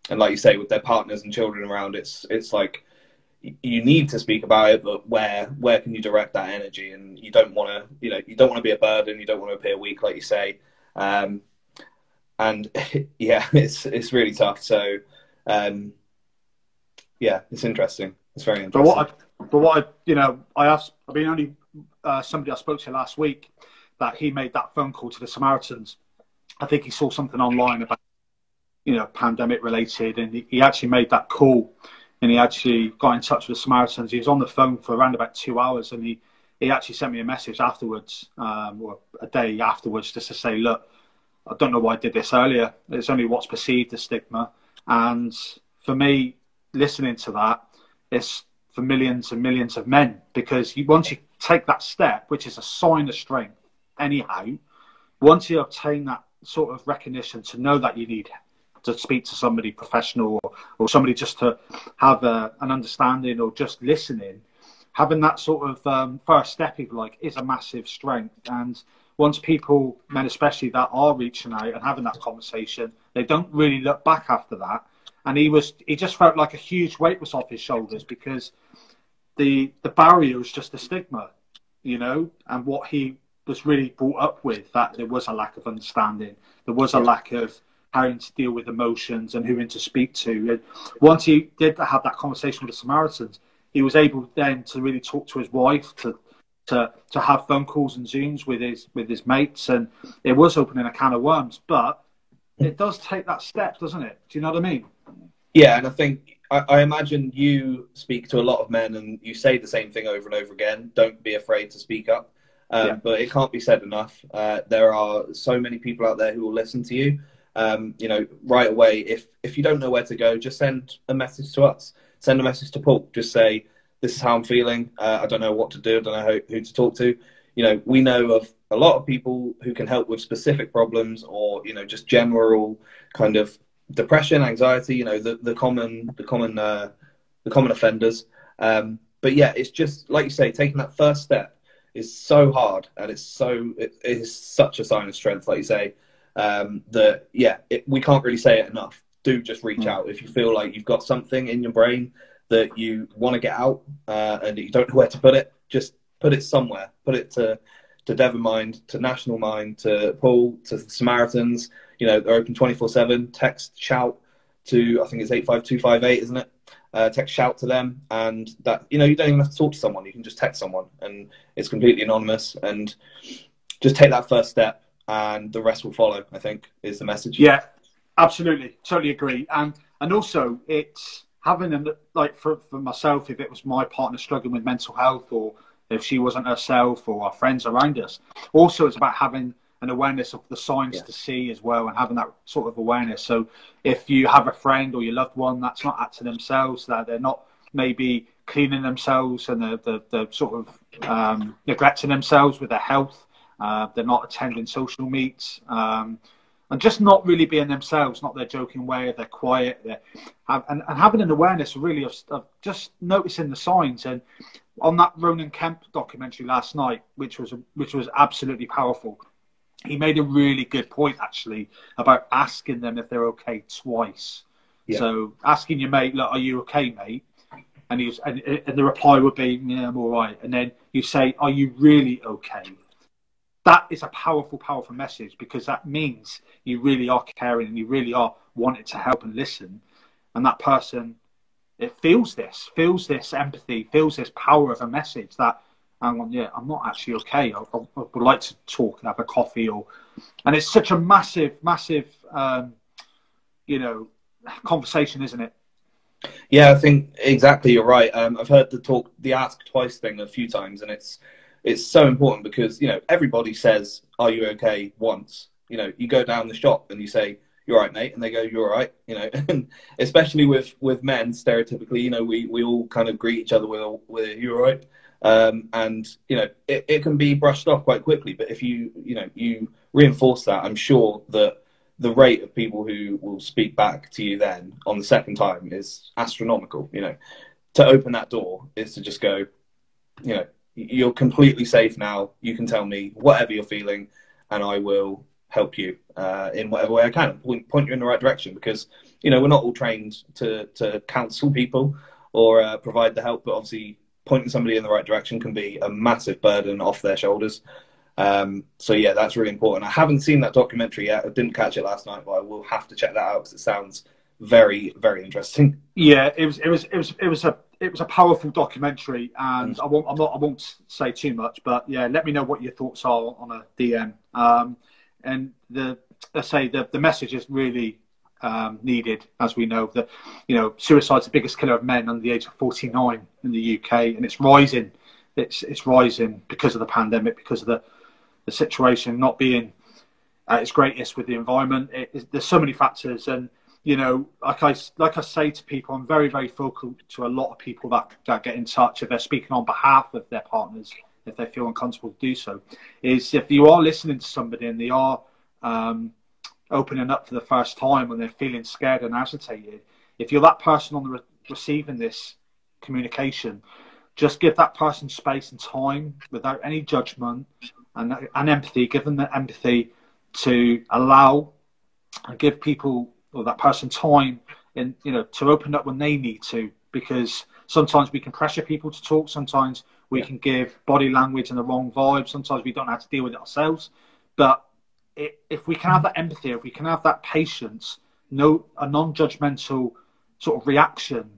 Speaker 1: and like you say, with their partners and children around, it's it's like you need to speak about it, but where where can you direct that energy? And you don't want to, you know, you don't want to be a burden. You don't want to appear weak, like you say. Um, and yeah, it's it's really tough. So um, yeah, it's interesting. It's very interesting.
Speaker 2: But what I, but what I, you know, I asked. I mean, only uh, somebody I spoke to last week that he made that phone call to the Samaritans. I think he saw something online about you know pandemic related, and he, he actually made that call and he actually got in touch with Samaritans. He was on the phone for around about two hours, and he he actually sent me a message afterwards, um, or a day afterwards, just to say, look, I don't know why I did this earlier. It's only what's perceived as stigma, and for me, listening to that, it's for millions and millions of men because you, once you take that step, which is a sign of strength, anyhow, once you obtain that sort of recognition to know that you need to speak to somebody professional or, or somebody just to have a, an understanding or just listening, having that sort of um, first step, if like, is a massive strength. And once people, men especially, that are reaching out and having that conversation, they don't really look back after that. And he was, he just felt like a huge weight was off his shoulders because the the barrier was just a stigma, you know, and what he was really brought up with that there was a lack of understanding, there was a lack of how to deal with emotions and who to speak to. And once he did have that conversation with the Samaritans, he was able then to really talk to his wife, to to to have phone calls and zooms with his with his mates, and it was opening a can of worms. But it does take that step, doesn't it? Do you know what I mean?
Speaker 1: Yeah, and I think I, I imagine you speak to a lot of men, and you say the same thing over and over again. Don't be afraid to speak up. Um, yeah. But it can't be said enough. Uh, there are so many people out there who will listen to you, um, you know, right away, if if you don't know where to go, just send a message to us. Send a message to Paul. Just say, "This is how I'm feeling. Uh, I don't know what to do. I don't know who, to talk to." You know, we know of a lot of people who can help with specific problems or you know just general kind of depression, anxiety. You know, the the common the common uh, the common offenders. Um, but yeah, it's just like you say, taking that first step is so hard, and it's so it is such a sign of strength, like you say um, that yeah, it, we can't really say it enough. Do just reach mm. out if you feel like you've got something in your brain that you want to get out uh, and you don't know where to put it. Just put it somewhere. Put it to to Devon Mind, to National Mind, to Paul, to Samaritans. You know, they're open 24 7. Text, shout to, I think it's 85258, isn't it? Uh, text, shout to them. And that, you know, you don't even have to talk to someone. You can just text someone and it's completely anonymous. And just take that first step and the rest will follow. I think is the message.
Speaker 2: Yeah, absolutely, totally agree. And and also it's having a like for for myself, if it was my partner struggling with mental health, or if she wasn't herself, or our friends around us. Also, it's about having an awareness of the signs yeah. to see as well, and having that sort of awareness. So if you have a friend or your loved one that's not acting themselves, that they're not maybe cleaning themselves and they're, they're, they're sort of um, neglecting themselves with their health uh, they're not attending social meets. Um, and just not really being themselves, not their joking way, they're quiet, they're, and, and having an awareness really of, of, just noticing the signs. And on that Roman Kemp documentary last night, which was which was absolutely powerful, he made a really good point actually about asking them if they're okay twice. Yeah. So asking your mate, "Look, are you okay, mate?" And he was, and, and the reply would be, "Yeah, I'm all right." And then you say, "Are you really okay?" That is a powerful, powerful message because that means you really are caring and you really are wanting to help and listen. And that person, it feels this, feels this empathy, feels this power of a message that hang on, yeah, I'm not actually okay. I, I, I, would like to talk and have a coffee, or and it's such a massive, massive, um, you know, conversation, isn't it?
Speaker 1: Yeah, I think exactly. You're right. Um, I've heard the talk, the ask twice thing a few times, and it's it's so important because you know everybody says, "Are you okay?" once. You know, you go down the shop and you say, "You're right, mate," and they go, "You're right." You know, and especially with with men, stereotypically, you know, we we all kind of greet each other with with "You're right." Um, and you know it, it can be brushed off quite quickly but if you you know you reinforce that i'm sure that the rate of people who will speak back to you then on the second time is astronomical. You know, to open that door is to just go, you know, you're completely safe now. You can tell me whatever you're feeling, and I will help you uh, in whatever way I can, point, point you in the right direction. Because you know we're not all trained to to counsel people or uh, provide the help, but obviously pointing somebody in the right direction can be a massive burden off their shoulders. Um, so yeah, that's really important. I haven't seen that documentary yet. I didn't catch it last night, but I will have to check that out because it sounds very, very interesting.
Speaker 2: Yeah, it was, it was, it was, it was a, it was a powerful documentary, and mm. I won't, I'm not, I won't say too much, but yeah, let me know what your thoughts are on a DM. Um, and the, let's say the the message is really um, needed, as we know that you know suicide's the biggest killer of men under the age of 49 in the UK, and it's rising. It's it's rising because of the pandemic, because of the the situation not being at its greatest with the environment. It, it, there's so many factors, and you know, like I like I say to people, I'm very very vocal to a lot of people that that get in touch if they're speaking on behalf of their partners, if they feel uncomfortable to do so. Is if you are listening to somebody and they are um, opening up for the first time and they're feeling scared and agitated, if you're that person on the re- receiving this communication, just give that person space and time without any judgment and, and empathy, give them the empathy to allow and give people or that person time in you know to open up when they need to because sometimes we can pressure people to talk sometimes we yeah. can give body language and the wrong vibe sometimes we don't have to deal with it ourselves but it, if we can have that empathy if we can have that patience no a non-judgmental sort of reaction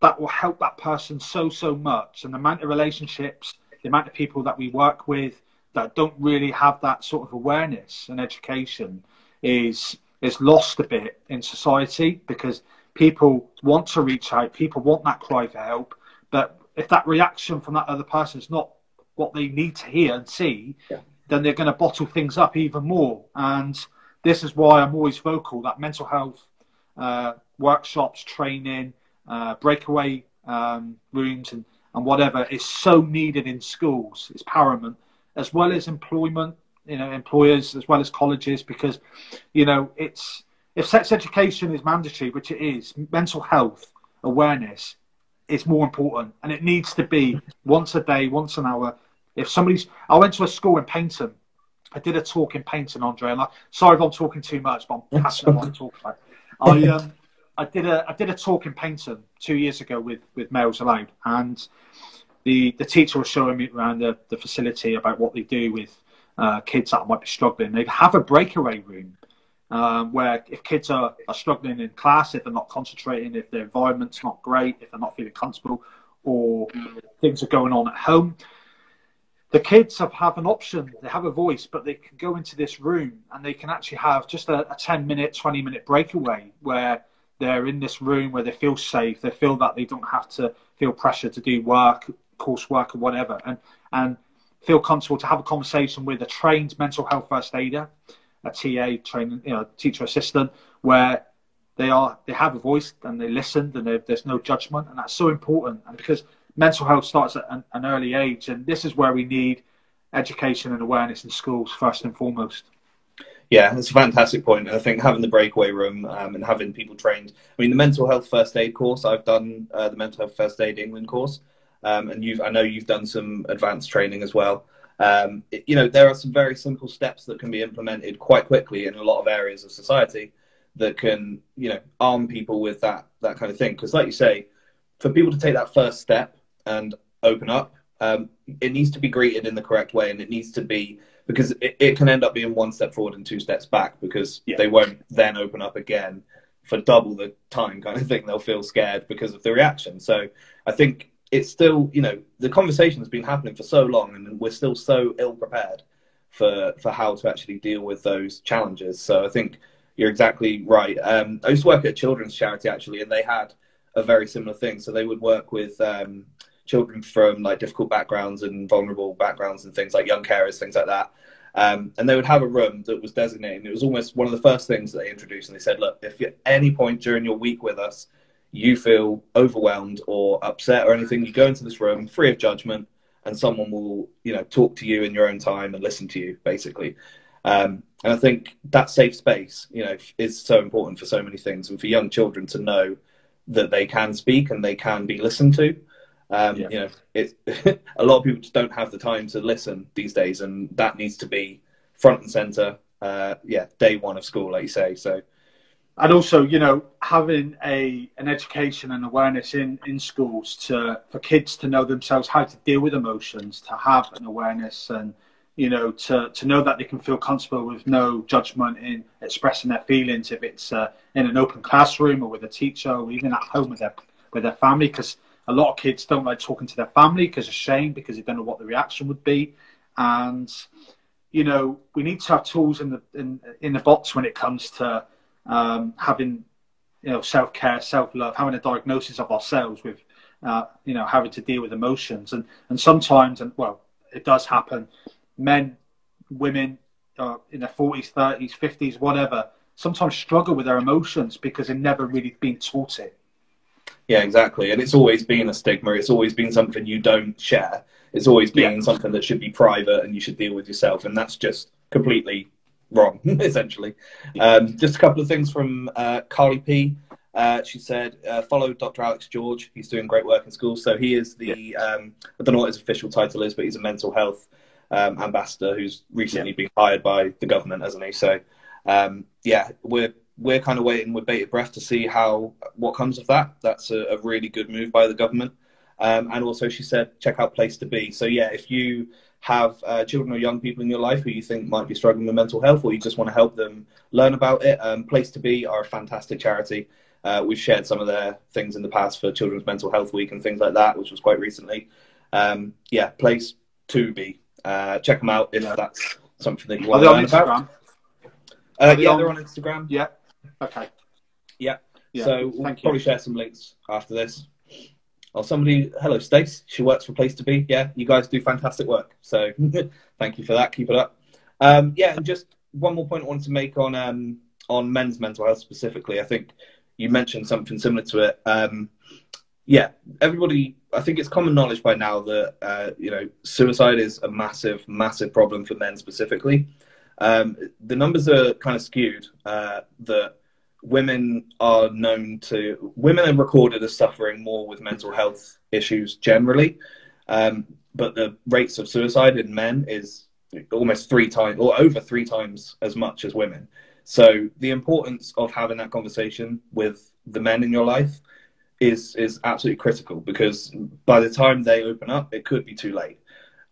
Speaker 2: that will help that person so so much and the amount of relationships the amount of people that we work with that don't really have that sort of awareness and education is is lost a bit in society because people want to reach out, people want that cry for help, but if that reaction from that other person is not what they need to hear and see, yeah. then they're going to bottle things up even more. And this is why I'm always vocal that mental health uh, workshops, training, uh, breakaway um, rooms, and, and whatever is so needed in schools. It's paramount as well as employment, you know, employers as well as colleges, because, you know, it's if sex education is mandatory, which it is, mental health awareness is more important, and it needs to be once a day, once an hour. If somebody's, I went to a school in Paignton. I did a talk in Paignton, Andre, and I, sorry if I'm talking too much, but I'm passionate about talk about. I um, I did a I did a talk in Paignton two years ago with with Males Allowed, and the the teacher was showing me around the, the facility about what they do with uh, kids that might be struggling. They have a breakaway room um, where if kids are, are struggling in class, if they're not concentrating, if their environment's not great, if they're not feeling comfortable, or things are going on at home, the kids have, have an option. They have a voice, but they can go into this room and they can actually have just a, a 10 minute, 20 minute breakaway where they're in this room where they feel safe. They feel that they don't have to feel pressure to do work coursework or whatever, and and feel comfortable to have a conversation with a trained mental health first aider, a TA, trained you know teacher assistant, where they are they have a voice and they listen and there's no judgment, and that's so important. And because mental health starts at an, an early age, and this is where we need education and awareness in schools first and foremost.
Speaker 1: Yeah, it's a fantastic point. I think having the breakaway room um, and having people trained. I mean, the mental health first aid course, I've done uh, the mental health first aid England course, um, and you've I know you've done some advanced training as well. Um, it, you know, there are some very simple steps that can be implemented quite quickly in a lot of areas of society that can, you know, arm people with that that kind of thing. Because, like you say, for people to take that first step and open up, um, it needs to be greeted in the correct way, and it needs to be because it, it can end up being one step forward and two steps back because yeah. they won't then open up again for double the time kind of thing. They'll feel scared because of the reaction. So I think it's still, you know, the conversation has been happening for so long, and we're still so ill prepared for for how to actually deal with those challenges. So I think you're exactly right. Um, I used to work at a children's charity actually, and they had a very similar thing. So they would work with um, children from like difficult backgrounds and vulnerable backgrounds and things like young carers, things like that. Um, and they would have a room that was designated. It was almost one of the first things that they introduced. And they said, look, if at any point during your week with us, you feel overwhelmed or upset or anything, you go into this room free of judgment and someone will, you know, talk to you in your own time and listen to you, basically. Um, and I think that safe space, you know, is so important for so many things and for young children to know that they can speak and they can be listened to. Um, yeah. You know, it, a lot of people just don't have the time to listen these days, and that needs to be front and center. Uh, yeah, day one of school, like you say. So,
Speaker 2: and also, you know, having a an education and awareness in in schools to for kids to know themselves how to deal with emotions, to have an awareness and you know, to, to know that they can feel comfortable with no judgment in expressing their feelings, if it's uh, in an open classroom or with a teacher or even at home with their with their family, because a lot of kids don't like talking to their family because of shame, because they don't know what the reaction would be. And, you know, we need to have tools in the, in, in the box when it comes to um, having, you know, self care, self love, having a diagnosis of ourselves with, uh, you know, having to deal with emotions. And, and sometimes, and well, it does happen, men, women uh, in their 40s, 30s, 50s, whatever, sometimes struggle with their emotions because they've never really been taught it.
Speaker 1: Yeah, exactly. And it's always been a stigma. It's always been something you don't share. It's always been yeah. something that should be private and you should deal with yourself. And that's just completely wrong, essentially. Um, just a couple of things from uh, Carly P. Uh, she said, uh, follow Dr. Alex George. He's doing great work in schools. So he is the, um, I don't know what his official title is, but he's a mental health um, ambassador who's recently yeah. been hired by the government, hasn't he? So, um, yeah, we're we're kind of waiting with bated breath to see how what comes of that. That's a, a really good move by the government. Um, and also, she said, check out Place2Be. So yeah, if you have uh, children or young people in your life who you think might be struggling with mental health, or you just want to help them learn about it, um, Place2Be are a fantastic charity. Uh, we've shared some of their things in the past for Children's Mental Health Week and things like that, which was quite recently. Um, yeah, Place to Be. Uh, check them out if yeah. that's something that you want to learn about. Uh, yeah, on... they're on Instagram.
Speaker 2: Yeah. Okay.
Speaker 1: Yeah. yeah. So we'll probably share some links after this. Oh, somebody, hello, Stace. She works for Place2Be. Yeah, you guys do fantastic work. So thank you for that. Keep it up. Um, yeah, and just one more point I wanted to make on um, on men's mental health specifically. I think you mentioned something similar to it. Um, yeah, everybody. I think it's common knowledge by now that uh, you know suicide is a massive, massive problem for men specifically. Um, the numbers are kind of skewed. Uh, that women are known to women are recorded as suffering more with mental health issues generally, um, but the rates of suicide in men is almost three times or over three times as much as women. So the importance of having that conversation with the men in your life is is absolutely critical because by the time they open up, it could be too late.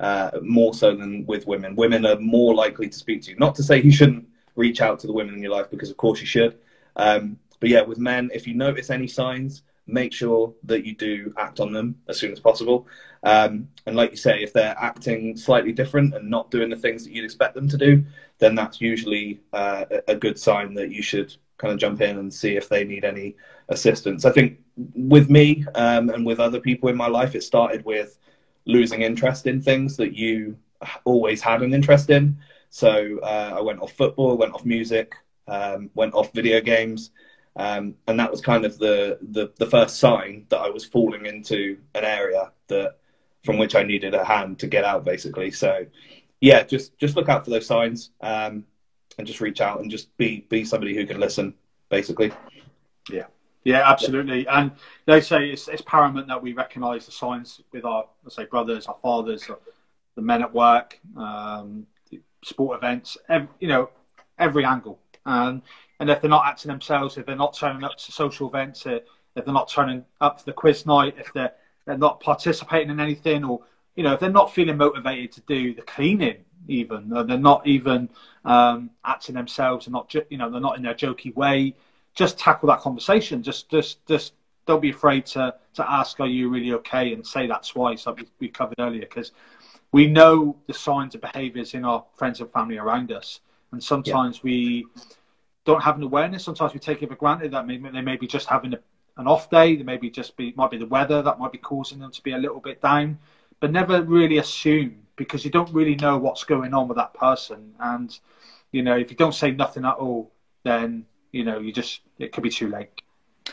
Speaker 1: Uh, more so than with women. Women are more likely to speak to you. Not to say you shouldn't reach out to the women in your life because, of course, you should. Um, but yeah, with men, if you notice any signs, make sure that you do act on them as soon as possible. Um, and like you say, if they're acting slightly different and not doing the things that you'd expect them to do, then that's usually uh, a good sign that you should kind of jump in and see if they need any assistance. I think with me um, and with other people in my life, it started with losing interest in things that you always had an interest in. So uh, I went off football, went off music, um, went off video games, um, and that was kind of the, the, the first sign that I was falling into an area that from which I needed a hand to get out, basically. So yeah, just just look out for those signs um, and just reach out and just be be somebody who can listen, basically.
Speaker 2: Yeah. Yeah, absolutely. And they say it's, it's paramount that we recognise the signs with our, let's say, brothers, our fathers, the men at work, um, sport events, every, you know, every angle. And and if they're not acting themselves, if they're not turning up to social events, if they're not turning up to the quiz night, if they're they're not participating in anything, or you know, if they're not feeling motivated to do the cleaning, even they're not even um, acting themselves, and not you know, they're not in their jokey way just tackle that conversation. Just, just, just don't be afraid to to ask, "Are you really okay?" and say that twice, like we, we covered earlier, because we know the signs and behaviours in our friends and family around us, and sometimes yeah. we don't have an awareness. Sometimes we take it for granted that maybe they may be just having a, an off day. They maybe just be might be the weather that might be causing them to be a little bit down, but never really assume because you don't really know what's going on with that person. And you know, if you don't say nothing at all, then you know you just it could be too late.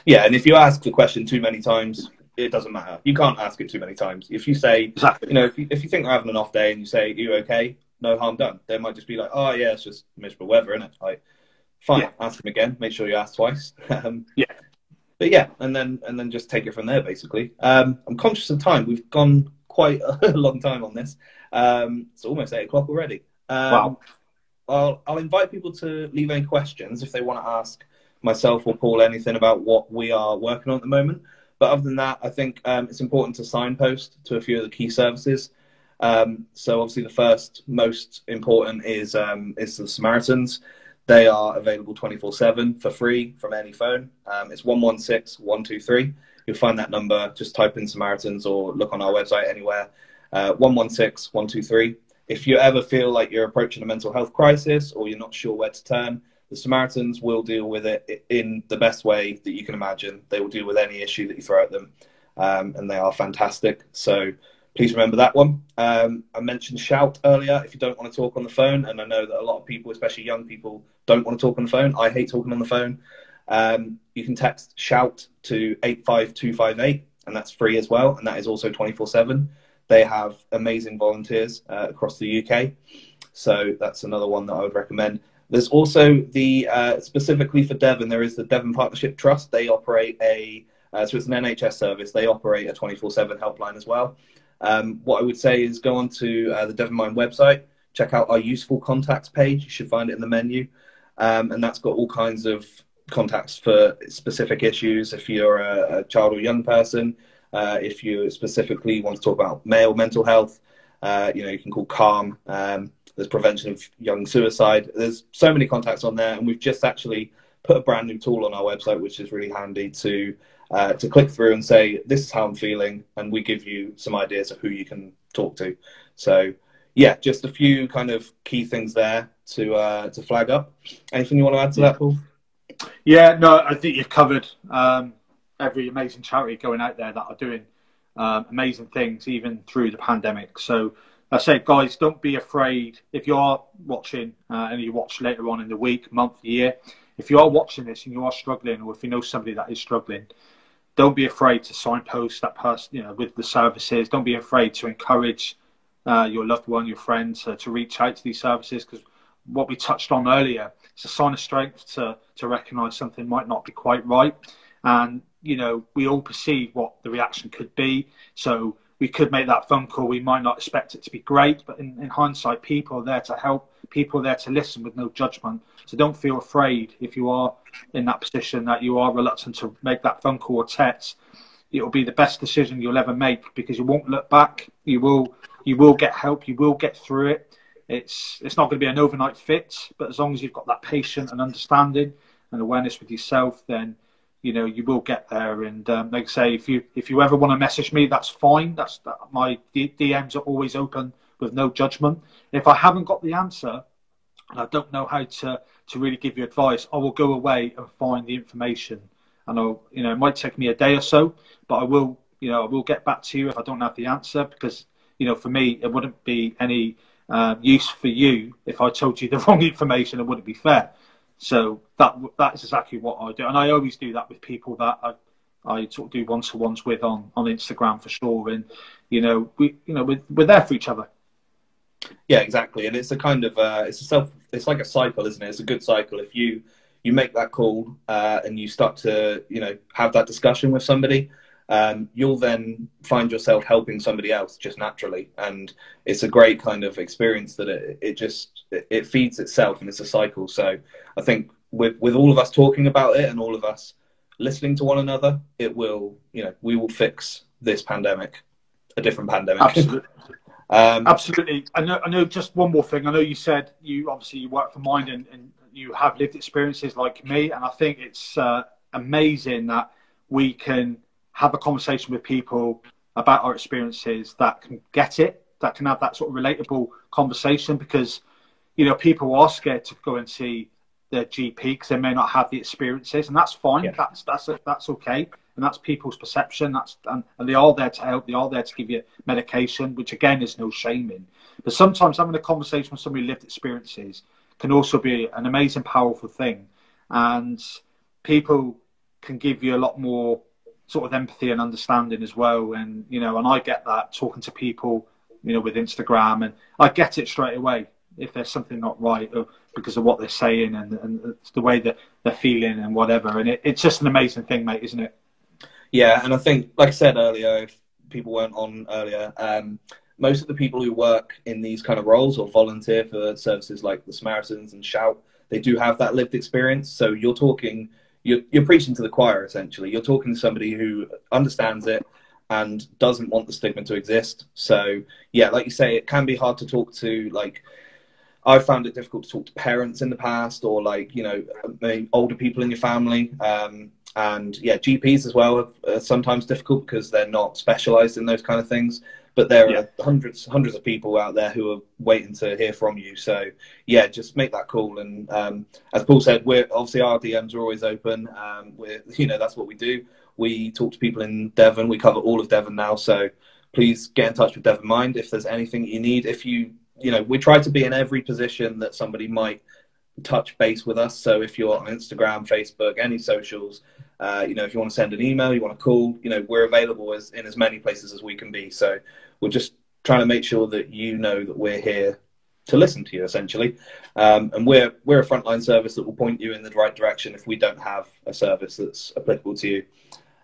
Speaker 1: Yeah, and if you ask the question too many times, it doesn't matter. You can't ask it too many times. If you say, exactly. you know, if you, if you think they're having an off day and you say, "Are you okay?" No harm done. They might just be like, "Oh yeah, it's just miserable weather, isn't it?" Like, fine, yeah. ask them again. Make sure you ask twice. um,
Speaker 2: yeah.
Speaker 1: But yeah, and then and then just take it from there. Basically, um, I'm conscious of time. We've gone quite a long time on this. Um, it's almost eight o'clock already. Um,
Speaker 2: wow.
Speaker 1: I'll, I'll invite people to leave any questions if they want to ask myself or Paul anything about what we are working on at the moment. But other than that, I think um, it's important to signpost to a few of the key services. Um, so obviously, the first most important is um, is the Samaritans. They are available 24/7 for free from any phone. Um, it's 116 123. You'll find that number. Just type in Samaritans or look on our website anywhere. Uh, 116 123. If you ever feel like you're approaching a mental health crisis or you're not sure where to turn, the Samaritans will deal with it in the best way that you can imagine. They will deal with any issue that you throw at them, um, and they are fantastic. So please remember that one. Um, I mentioned Shout earlier. If you don't want to talk on the phone, and I know that a lot of people, especially young people, don't want to talk on the phone. I hate talking on the phone. Um, you can text Shout to eight five two five eight, and that's free as well, and that is also twenty four seven. They have amazing volunteers uh, across the UK, so that's another one that I would recommend. There's also the uh, specifically for Devon. There is the Devon Partnership Trust. They operate a uh, so it's an NHS service. They operate a 24/7 helpline as well. Um, what I would say is go on to uh, the Devon Mind website, check out our useful contacts page. You should find it in the menu, um, and that's got all kinds of contacts for specific issues. If you're a, a child or young person, uh, if you specifically want to talk about male mental health, uh, you know you can call CALM. Um, there's prevention of young suicide. There's so many contacts on there, and we've just actually put a brand new tool on our website, which is really handy to uh, to click through and say, "This is how I'm feeling," and we give you some ideas of who you can talk to. So, yeah, just a few kind of key things there to uh, to flag up. Anything you want to add to that, Paul?
Speaker 2: Yeah, no, I think you've covered um, every amazing charity going out there that are doing um, amazing things even through the pandemic. So I say, guys, don't be afraid. If you are watching uh, and you watch later on in the week, month, year, if you are watching this and you are struggling, or if you know somebody that is struggling, don't be afraid to signpost that person, you know, with the services. Don't be afraid to encourage uh, your loved one, your friends, uh, to reach out to these services because what we touched on earlier, it's a sign of strength to to recognise something might not be quite right, and you know we all perceive what the reaction could be. So we could make that phone call. We might not expect it to be great, but in, in hindsight, people are there to help. People there to listen with no judgment. So don't feel afraid if you are in that position that you are reluctant to make that phone call or text. It will be the best decision you'll ever make because you won't look back. You will you will get help. You will get through it. It's it's not going to be an overnight fix, but as long as you've got that patience and understanding and awareness with yourself, then you know you will get there. And um, like I say, if you if you ever want to message me, that's fine. That's that, my DMs are always open with no judgment. If I haven't got the answer, and I don't know how to to really give you advice, I will go away and find the information. And I'll you know it might take me a day or so, but I will you know I will get back to you if I don't have the answer because you know for me it wouldn't be any uh, use for you if I told you the wrong information. It wouldn't be fair. So that that is exactly what I do, and I always do that with people that I, I sort of do one to ones with on on Instagram for sure. And you know, we you know we're, we're there for each other.
Speaker 1: Yeah, exactly, and it's a kind of uh, it's a self it's like a cycle, isn't it? It's a good cycle. If you you make that call uh, and you start to you know have that discussion with somebody um, you'll then find yourself helping somebody else just naturally. And it's a great kind of experience that it, it just it feeds itself and it's a cycle. So i think with with all of us talking about it and all of us listening to one another it will you know we will fix this pandemic a different pandemic.
Speaker 2: Absolutely um, absolutely i know i know just one more thing i know you said you obviously you work for mind and, and you have lived experiences like me and i think it's uh, amazing that we can have a conversation with people about our experiences that can get it, that can have that sort of relatable conversation because, you know, people are scared to go and see their GP because they may not have the experiences, and that's fine. Yeah. That's that's that's okay, and that's people's perception. That's and, and they are there to help. They are there to give you medication, which again is no shame in. But sometimes having a conversation with somebody lived experiences can also be an amazing, powerful thing, and people can give you a lot more sort of empathy and understanding as well. And you know, and I get that talking to people, you know, with Instagram, and I get it straight away if there's something not right or because of what they're saying and, and the way that they're feeling and whatever. And it, it's just an amazing thing, mate, isn't it?
Speaker 1: Yeah, and I think, like I said earlier, if people weren't on earlier, um, most of the people who work in these kind of roles or volunteer for services like the Samaritans and Shout, they do have that lived experience. So you're talking you're, you're preaching to the choir essentially. You're talking to somebody who understands it and doesn't want the stigma to exist. So yeah, like you say, it can be hard to talk to like. I've found it difficult to talk to parents in the past, or like you know, older people in your family, um, and yeah, GPs as well are sometimes difficult because they're not specialised in those kind of things but there yeah. are hundreds hundreds of people out there who are waiting to hear from you. So yeah, just make that call. And um, as Paul said, we're obviously our DMs are always open. Um, we're you know that's what we do. We talk to people in Devon. We cover all of Devon now. So please get in touch with Devon Mind if there's anything you need. If you you know we try to be in every position that somebody might touch base with us. So if you're on Instagram, Facebook, any socials, uh, you know, if you want to send an email, you want to call, you know, we're available as in as many places as we can be. So we're just trying to make sure that you know that we're here to listen to you, essentially. Um, and we're we're a frontline service that will point you in the right direction if we don't have a service that's applicable to you.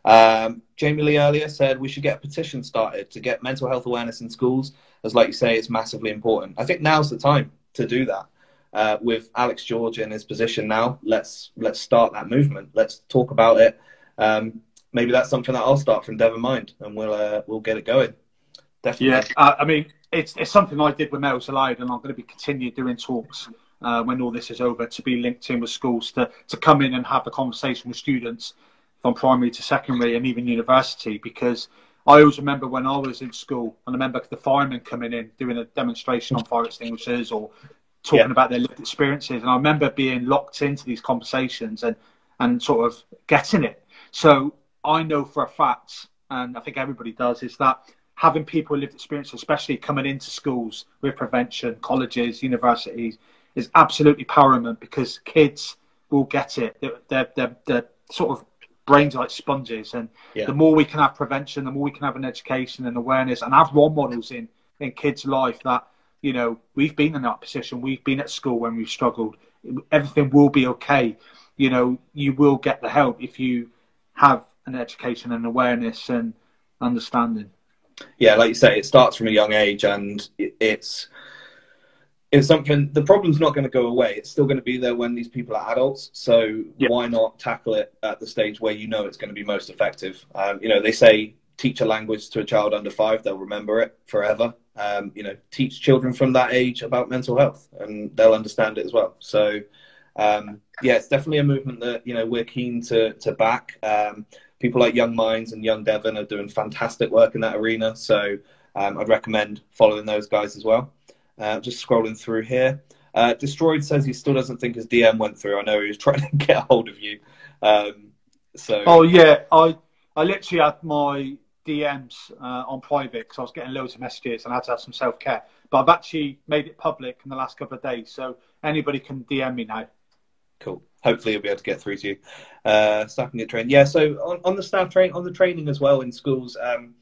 Speaker 1: Um, Jamie Lee earlier said we should get a petition started to get mental health awareness in schools, as like you say, it's massively important. I think now's the time to do that. Uh, with Alex George in his position now, let's let's start that movement. Let's talk about it. Um, maybe that's something that I'll start from Devon Mind, and we'll uh, we'll get it going.
Speaker 2: Definitely. Yeah, uh, I mean, it's it's something I did with Males Allowed, and I'm going to be continue doing talks uh, when all this is over to be linked in with schools to to come in and have a conversation with students from primary to secondary and even university because. I always remember when I was in school, and I remember the firemen coming in doing a demonstration on fire extinguishers or talking yeah. about their lived experiences. And I remember being locked into these conversations and and sort of getting it. So I know for a fact, and I think everybody does, is that having people with lived experience, especially coming into schools with prevention, colleges, universities, is absolutely paramount because kids will get it. They're, they're, they're, sort of brains like sponges. And yeah. the more we can have prevention, the more we can have an education and awareness and have role models in, in kids' life that, you know, we've been in that position. We've been at school when we've struggled. Everything will be okay. You know, you will get the help if you have an education and awareness and understanding
Speaker 1: yeah, like you say, it starts from a young age, and it's it's something. The problem's not going to go away. It's still going to be there when these people are adults. So yeah. why not tackle it at the stage where you know it's going to be most effective? Um, you know, they say teach a language to a child under five; they'll remember it forever. Um, you know, teach children from that age about mental health, and they'll understand it as well. So. Um, yeah, it's definitely a movement that you know we're keen to to back. Um, people like YoungMinds and Young Devon are doing fantastic work in that arena. So um, I'd recommend following those guys as well. Uh, just scrolling through here. Uh, Destroyed says he still doesn't think his DM went through. I know he was trying to get a hold of you. Um, so.
Speaker 2: Oh yeah, I I literally had my DMs uh, on private because I was getting loads of messages and I had to have some self care. But I've actually made it public in the last couple of days, so anybody can DM me now.
Speaker 1: Cool hopefully you'll be able to get through to you. Uh, staff can get trained. Yeah. So on, on the staff train on the training as well in schools, um,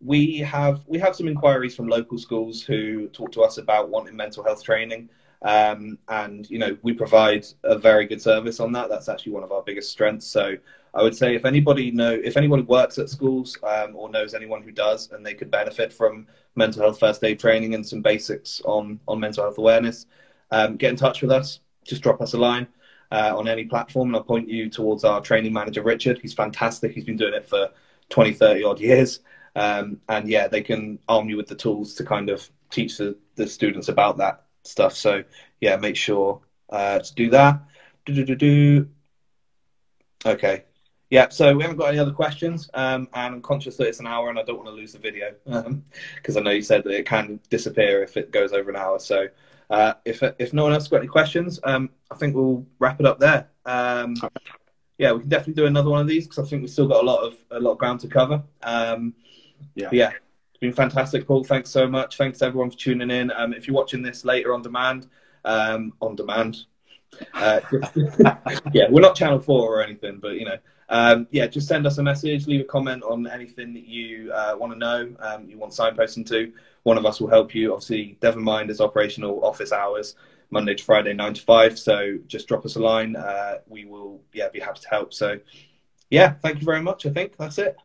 Speaker 1: we have we have some inquiries from local schools who talk to us about wanting mental health training. Um, and you know we provide a very good service on that. That's actually one of our biggest strengths. So I would say if anybody know if anyone works at schools um, or knows anyone who does, and they could benefit from mental health first aid training and some basics on on mental health awareness, um, get in touch with us. Just drop us a line uh, on any platform. And I'll point you towards our training manager, Richard. He's fantastic. He's been doing it for 20, 30 odd years. Um, and yeah, they can arm you with the tools to kind of teach the, the students about that stuff. So yeah, make sure uh, to do that. Do-do-do-do. Okay. Yeah, so we haven't got any other questions, um, and I'm conscious that it's an hour, and I don't want to lose the video because um, I know you said that it can disappear if it goes over an hour. So uh, if if no one else has got any questions, um, I think we'll wrap it up there. Um, yeah, we can definitely do another one of these because I think we've still got a lot of a lot of ground to cover. Um, yeah, yeah, it's been fantastic, Paul. Thanks so much. Thanks everyone for tuning in. Um, if you're watching this later on demand, um, on demand. Uh, yeah, we're not Channel Four or anything, but you know, um, yeah, just send us a message, leave a comment on anything that you uh, want to know, um, you want signposting to. One of us will help you. Obviously, Devon Mind is operational office hours. Monday to Friday, nine to five. So just drop us a line. Uh, we will, yeah, be happy to help. So, yeah, thank you very much. I think that's it.